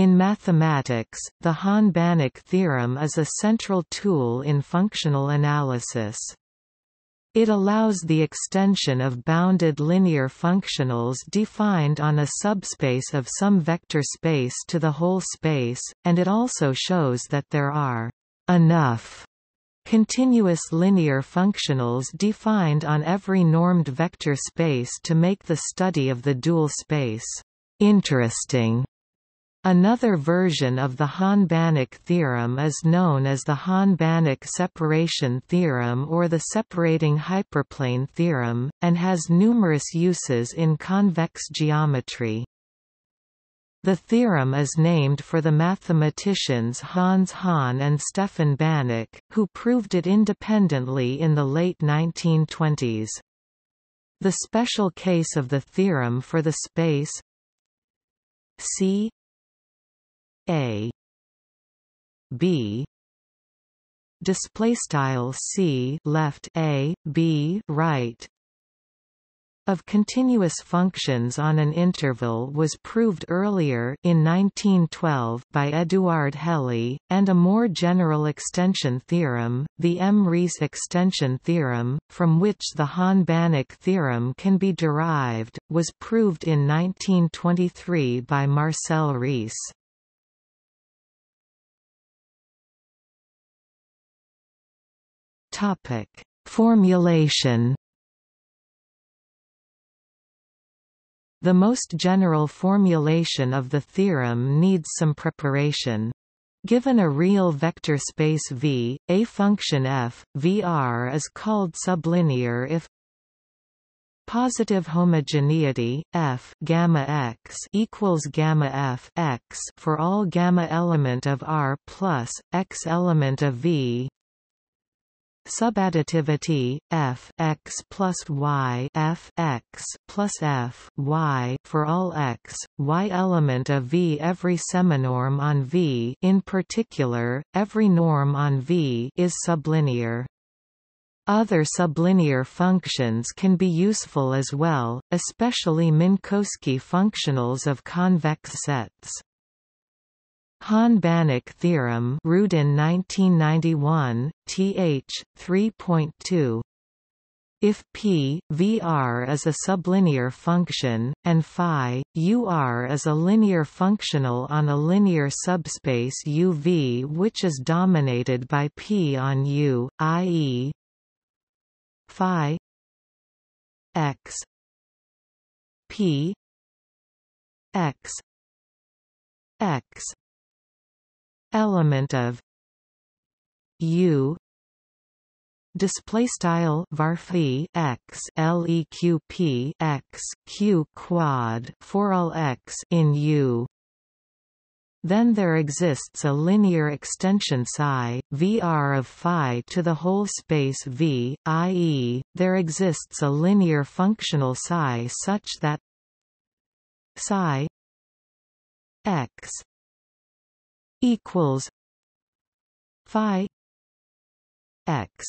In mathematics, the Hahn-Banach theorem is a central tool in functional analysis. It allows the extension of bounded linear functionals defined on a subspace of some vector space to the whole space, and it also shows that there are enough continuous linear functionals defined on every normed vector space to make the study of the dual space interesting. Another version of the Hahn-Banach theorem is known as the Hahn-Banach separation theorem or the separating hyperplane theorem, and has numerous uses in convex geometry. The theorem is named for the mathematicians Hans Hahn and Stefan Banach, who proved it independently in the late 1920s. The special case of the theorem for the space C a B display style C left A B right of continuous functions on an interval was proved earlier in 1912 by Eduard Helly, and a more general extension theorem, the M-Riesz extension theorem, from which the Hahn-Banach theorem can be derived, was proved in 1923 by Marcel Riesz. Topic: Formulation. The most general formulation of the theorem needs some preparation. Given a real vector space V, a function f, Vr is called sublinear if positive homogeneity f gamma x equals gamma f x for all gamma element of R plus x element of V Subadditivity f x plus y f x plus f y for all x y element of V. Every seminorm on V, in particular, every norm on V, is sublinear. Other sublinear functions can be useful as well, especially Minkowski functionals of convex sets. Hahn-Banach theorem Rudin 1991, th. 3.2 if p, Vr is a sublinear function, and phi, Ur is a linear functional on a linear subspace UV which is dominated by p on U, i.e. phi x p x x element of u display style varphi x leq x q quad for all x in u then there exists a linear extension psi, Vr of phi to the whole space V, i.e., there exists a linear functional psi such that psi x equals phi x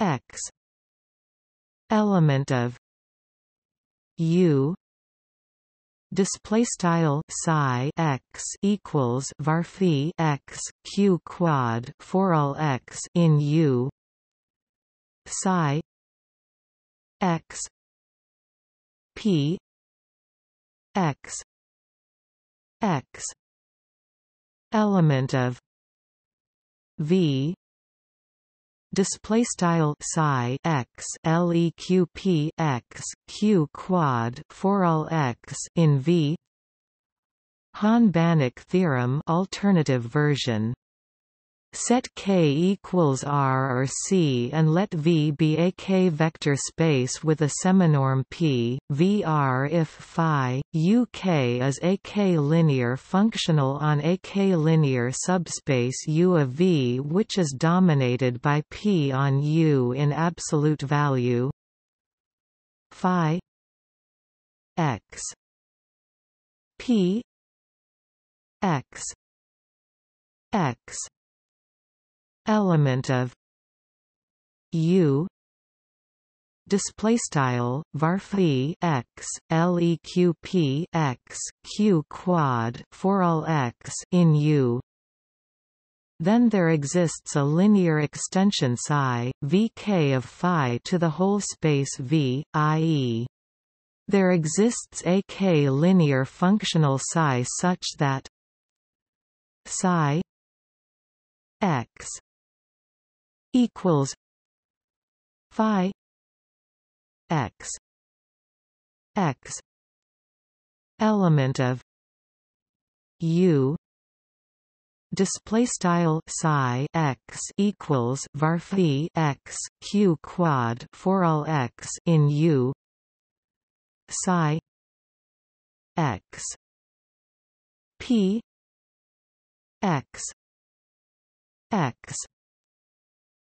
x element of u display style psi x equals varphi x q quad for all x in u psi x p x x element of V display style psi x leq x q quad for all x in V Hahn-Banach theorem alternative version Set K equals R or C and let V be a K vector space with a seminorm P, Vr if phi, UK is a K linear functional on a K linear subspace U of V which is dominated by P on U in absolute value. Phi x P x x element of u display style varphi x leq x q quad for all x in U then there exists a linear extension psi vk of phi to the whole space V i.e. There exists a k-linear functional psi such that psi x equals phi x x element of u display style psi x equals varphi x q quad for all x in u psi x p x x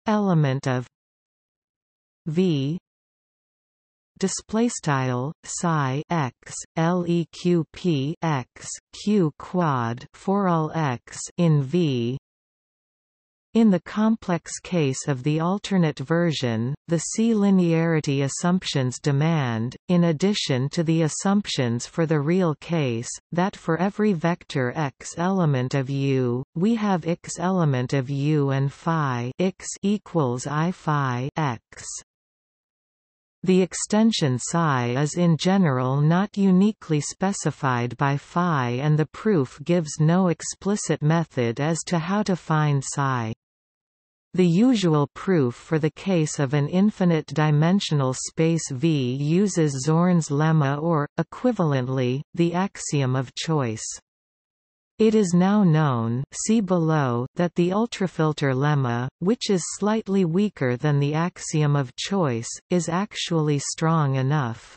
element of v. Display style psi x leq x q quad for all x in v in the complex case of the alternate version, the C-linearity assumptions demand, in addition to the assumptions for the real case, that for every vector x element of U, we have x element of U and phi x equals i phi x. The extension psi is in general not uniquely specified by phi and the proof gives no explicit method as to how to find psi. The usual proof for the case of an infinite-dimensional space V uses Zorn's lemma or, equivalently, the axiom of choice. It is now known see below that the ultrafilter lemma, which is slightly weaker than the axiom of choice, is actually strong enough.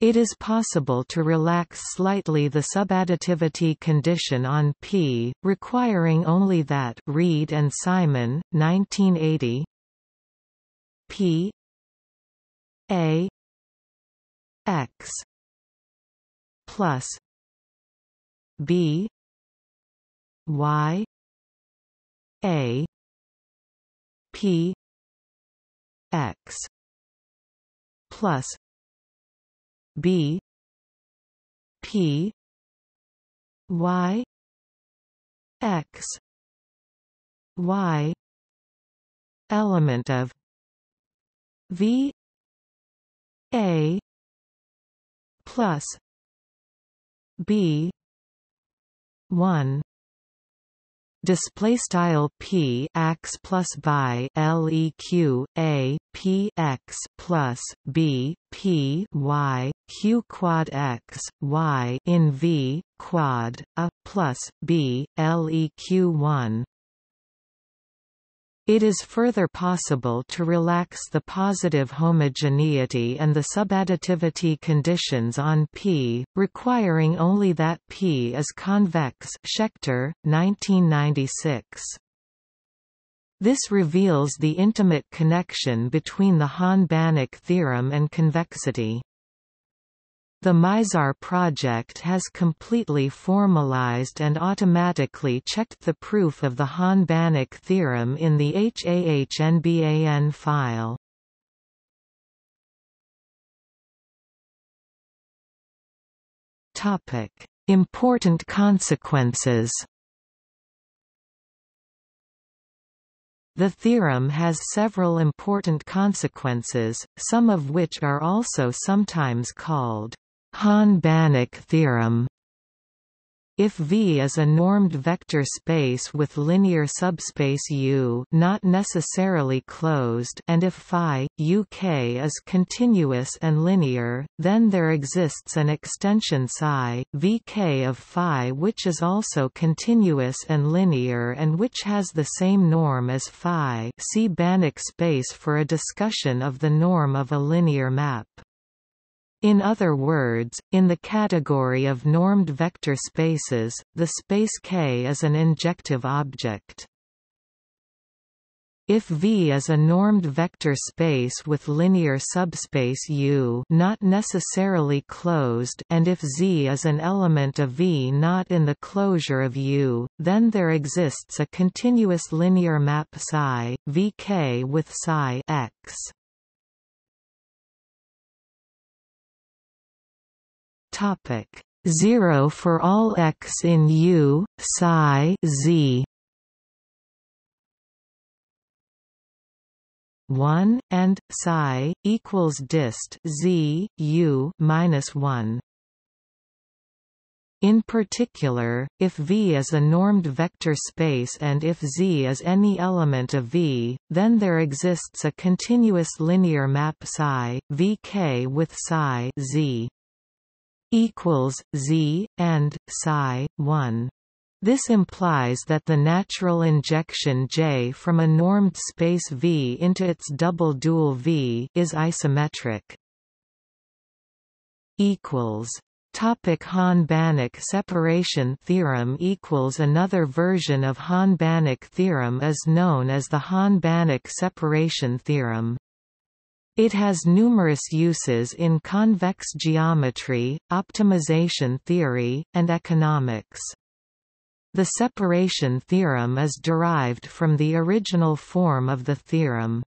It is possible to relax slightly the subadditivity condition on P, requiring only that Reed and Simon, 1980 P A X plus B Y A P X plus B P Y X Y element of V A plus B one display style p x plus by leq a p x plus b p y q quad x y in v quad a plus b leq 1 it is further possible to relax the positive homogeneity and the subadditivity conditions on P, requiring only that P is convex Schechter, 1996. This reveals the intimate connection between the Hahn-Banach theorem and convexity. The Mizar project has completely formalized and automatically checked the proof of the Hahn-Banach theorem in the HAHNBAN file. Important consequences The theorem has several important consequences, some of which are also sometimes called Hahn-Banach theorem if V is a normed vector space with linear subspace U not necessarily closed and if phi, UK is continuous and linear, then there exists an extension psi, Vk of phi which is also continuous and linear and which has the same norm as phi see Banach space for a discussion of the norm of a linear map. In other words, in the category of normed vector spaces, the space K is an injective object. If V is a normed vector space with linear subspace U not necessarily closed and if Z is an element of V not in the closure of U, then there exists a continuous linear map psi, Vk with psi x. Topic. 0 for all x in U, psi z. 1 and psi equals dist z u minus 1 in particular, if V is a normed vector space and if Z is any element of V, then there exists a continuous linear map psi Vk with psi Z equals Z and psi 1. This implies that the natural injection J from a normed space V into its double dual V is isometric. equals Topic Hahn-Banach separation theorem equals Another version of Hahn-Banach theorem is known as the Hahn-Banach separation theorem. It has numerous uses in convex geometry, optimization theory, and economics. The separation theorem is derived from the original form of the theorem.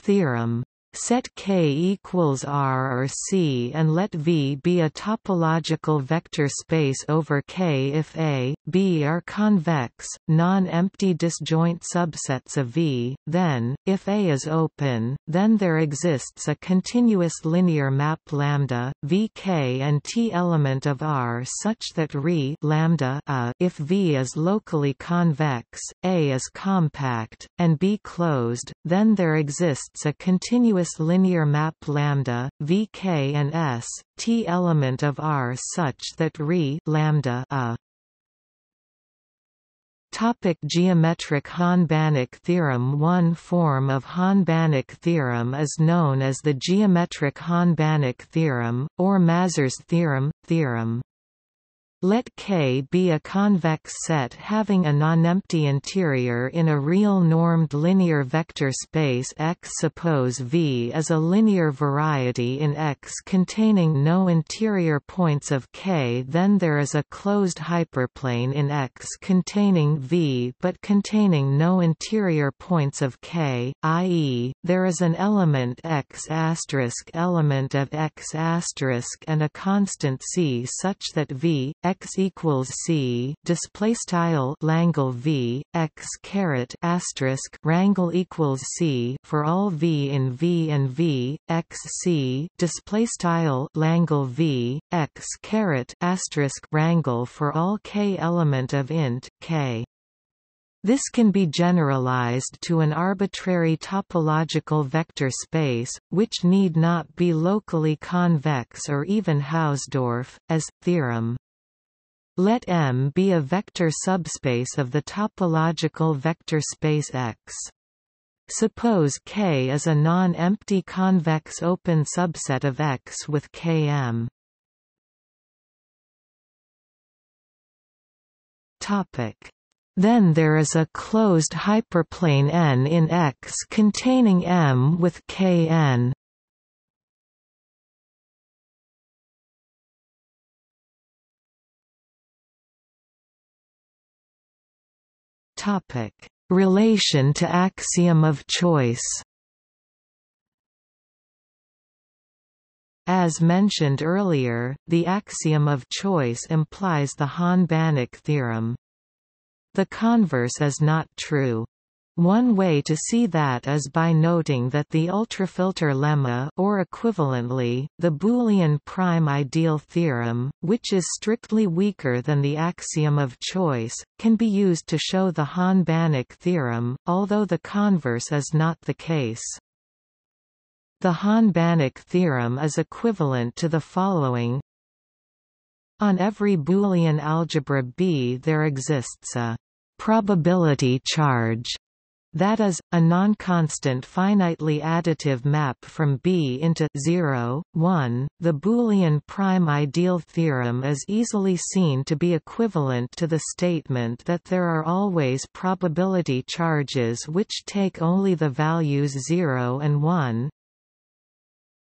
Theorem Set K equals R or C and let V be a topological vector space over K if A, B are convex, non-empty disjoint subsets of V, then, if A is open, then there exists a continuous linear map lambda, Vk and T element of R such that Re lambda a if V is locally convex, A is compact, and B closed, then there exists a continuous linear map lambda vk and s t element of R such that re lambda a Topic geometric Hahn-Banach theorem One form of Hahn-Banach theorem is known as the geometric Hahn-Banach theorem, or Mazur's theorem, theorem. Let K be a convex set having a nonempty interior in a real normed linear vector space X. Suppose V is a linear variety in X containing no interior points of K then there is a closed hyperplane in X containing V but containing no interior points of K, i.e., there is an element X element of X and a constant C such that V, x equals c display style Langle v x caret asterisk rangle equals c for all v in v and v x c display style Langle v x caret asterisk rangle for all k element of int k. This can be generalized to an arbitrary topological vector space, which need not be locally convex or even Hausdorff, as, theorem. Let M be a vector subspace of the topological vector space X. Suppose K is a non-empty convex open subset of X with Km. Topic. Then there is a closed hyperplane N in X containing M with Kn. Topic: Relation to axiom of choice. As mentioned earlier, the axiom of choice implies the Hahn-Banach theorem. The converse is not true. One way to see that is by noting that the ultrafilter lemma or equivalently, the Boolean prime ideal theorem, which is strictly weaker than the axiom of choice, can be used to show the Hahn-Banach theorem, although the converse is not the case. The Hahn-Banach theorem is equivalent to the following On every Boolean algebra B there exists a probability charge that is, a non-constant finitely additive map from B into 0, 1. The Boolean prime ideal theorem is easily seen to be equivalent to the statement that there are always probability charges which take only the values 0 and 1.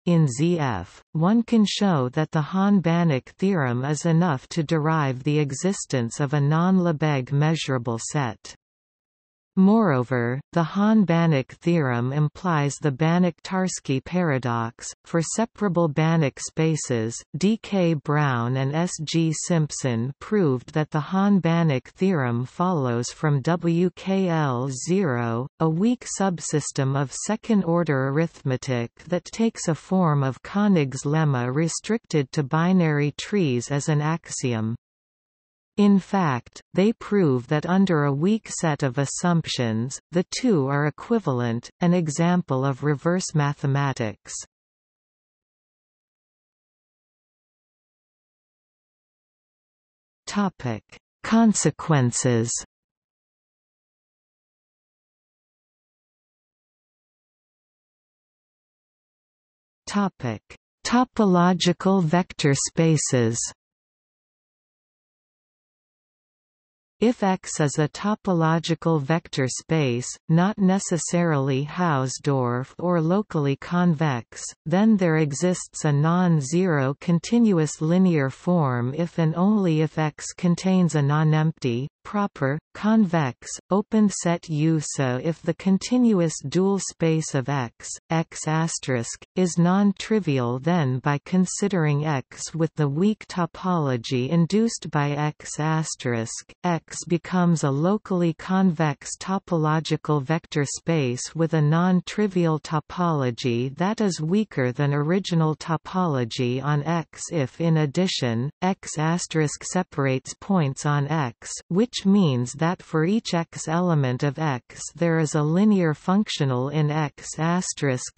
In ZF, one can show that the Hahn-Banach theorem is enough to derive the existence of a non-Lebesgue measurable set. Moreover, the Hahn-Banach theorem implies the Banach-Tarski paradox. For separable Banach spaces, D. K. Brown and S. G. Simpson proved that the Hahn-Banach theorem follows from WKL0, a weak subsystem of second-order arithmetic that takes a form of Koenig's lemma restricted to binary trees as an axiom. In fact, they prove that under a weak set of assumptions, the two are equivalent, an example of reverse mathematics. Topic: Consequences Topic: Topological vector spaces If X is a topological vector space, not necessarily Hausdorff or locally convex, then there exists a non-zero continuous linear form if and only if X contains a non-empty, proper, convex, open set U. So if the continuous dual space of X, X is non-trivial then by considering X with the weak topology induced by X X becomes a locally convex topological vector space with a non-trivial topology that is weaker than original topology on X if in addition, X separates points on X which which means that for each x element of X there is a linear functional in X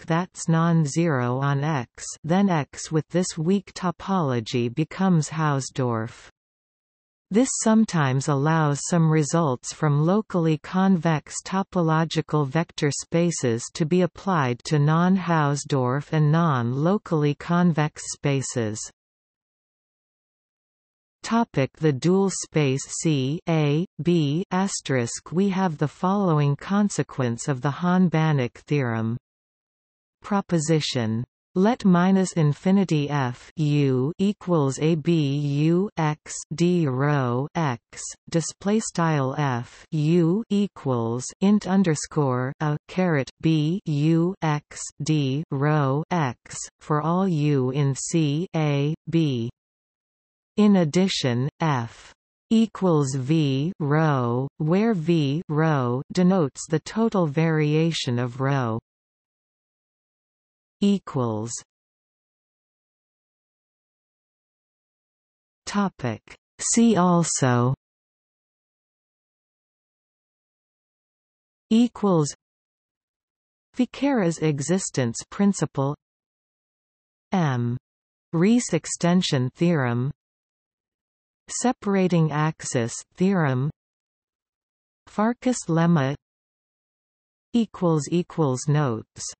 that's non-zero on X then X with this weak topology becomes Hausdorff. This sometimes allows some results from locally convex topological vector spaces to be applied to non-Hausdorff and non-locally convex spaces. Topic the dual space C A B asterisk we have the following consequence of the Hahn-Banach theorem. Proposition let minus infinity f u equals a b u x d rho x. Display style f u equals int underscore a caret b u x d rho x for all u in C a b. In addition, F equals V rho, where V rho denotes the total variation of rho equals. Topic. See also. Equals. Fichera's existence principle. M. Riesz extension theorem. Separating axis theorem. Farkas lemma. Equals equals notes